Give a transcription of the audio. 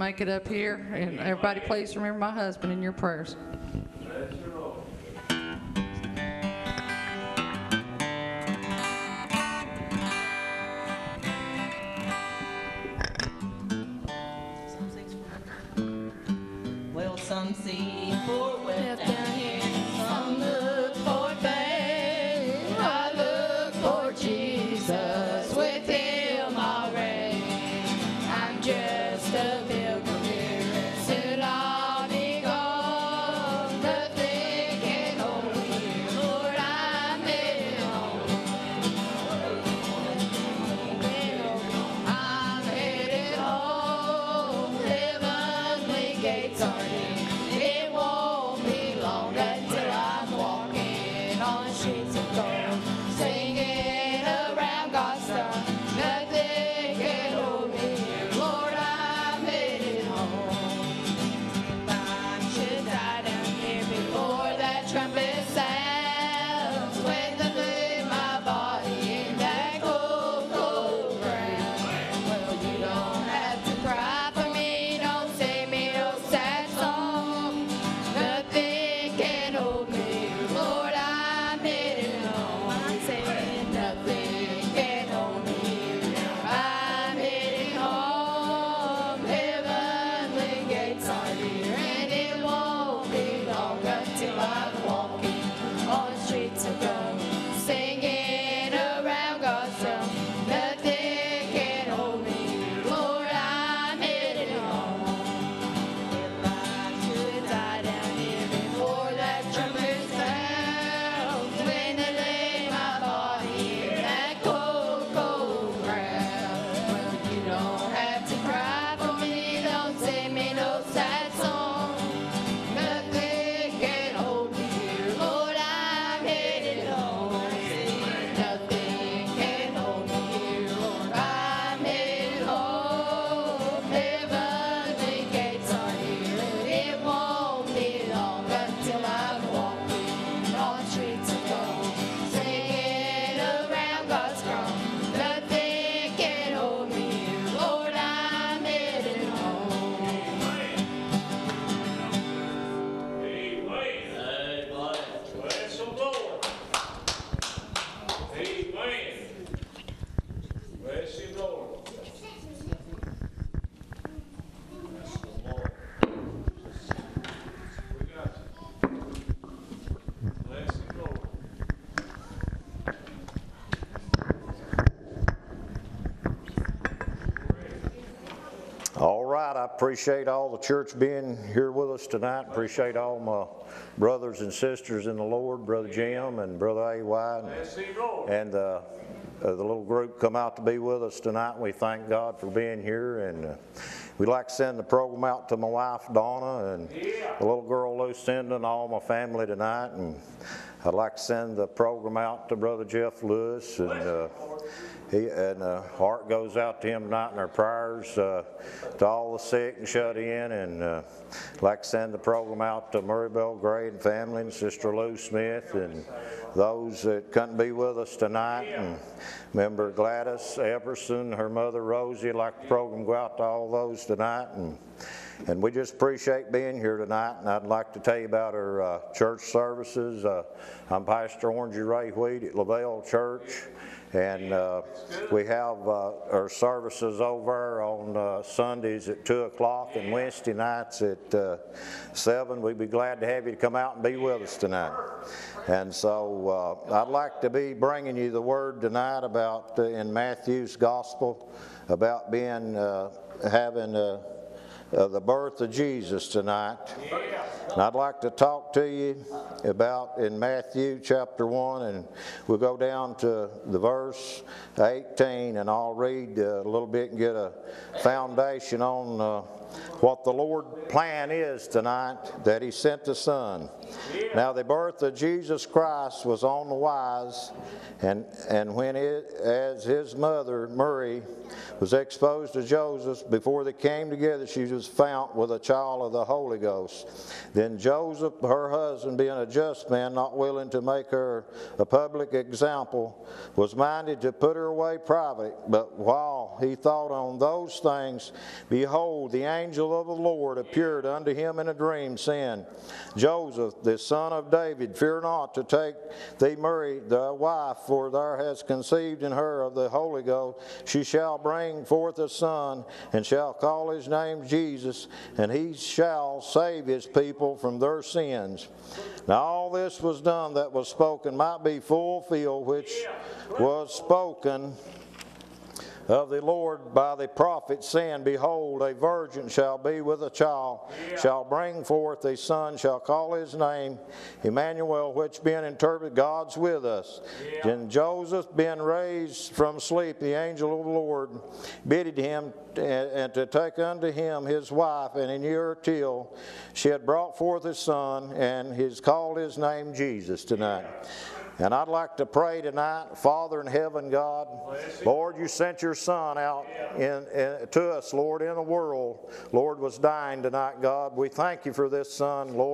make it up here. And everybody, please remember my husband in your prayers. Well, some see down Nothing can hold Vestido. All right, I appreciate all the church being here with us tonight. Appreciate all my brothers and sisters in the Lord, Brother Jim and Brother A.Y. The And uh, uh, the little group come out to be with us tonight. We thank God for being here. And uh, we'd like to send the program out to my wife, Donna, and the little girl, Lucinda, and all my family tonight. And I'd like to send the program out to Brother Jeff Lewis. And uh, he, and uh, heart goes out to him tonight in our prayers uh, to all the sick and shut in. And uh, like to send the program out to Murray Bell Gray and family and Sister Lou Smith and those that couldn't be with us tonight. And member Gladys Everson, her mother Rosie, I'd like the program go out to all those tonight. And and we just appreciate being here tonight, and I'd like to tell you about our uh, church services. Uh, I'm Pastor Orangey Ray Wheat at Lavelle Church, and uh, we have uh, our services over on uh, Sundays at 2 o'clock and Wednesday nights at uh, 7. We'd be glad to have you to come out and be with us tonight. And so I'd like to be bringing you the word tonight about in Matthew's Gospel about being having uh, the birth of Jesus tonight. And I'd like to talk to you about in Matthew chapter 1, and we'll go down to the verse 18, and I'll read uh, a little bit and get a foundation on uh, what the Lord plan is tonight that He sent the Son. Now the birth of Jesus Christ was on the wise, and, and when it, as his mother, Mary, was exposed to Joseph, before they came together, she was found with a child of the Holy Ghost. Then Joseph, her husband, being a just man, not willing to make her a public example, was minded to put her away private. But while he thought on those things, behold, the angel of the Lord appeared unto him in a dream, saying, Joseph, the son of David, fear not to take thee Mary, thy wife, for thou hast conceived in her of the Holy Ghost. She shall bring forth a son, and shall call his name Jesus, and he shall save his people from their sins. Now all this was done that was spoken might be fulfilled, which was spoken of the Lord by the prophet, saying, Behold, a virgin shall be with a child, shall bring forth a son, shall call his name Emmanuel, which being interpreted, God's with us. And Joseph, being raised from sleep, the angel of the Lord bidded him uh, and to take unto him his wife, and in year till she had brought forth a son, and he's called his name Jesus tonight. And I'd like to pray tonight, Father in heaven, God, Lord, you sent your Son out in, in- to us, Lord, in the world. Lord was dying tonight, God. We thank you for this Son, Lord.